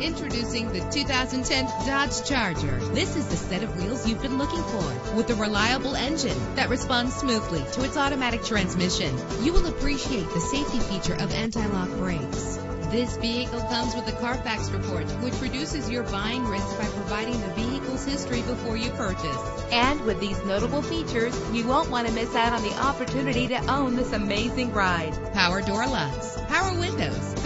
Introducing the 2010 Dodge Charger. This is the set of wheels you've been looking for with a reliable engine that responds smoothly to its automatic transmission. You will appreciate the safety feature of anti-lock brakes. This vehicle comes with a Carfax report, which reduces your buying risk by providing the vehicle's history before you purchase. And with these notable features, you won't want to miss out on the opportunity to own this amazing ride. Power door locks, power windows,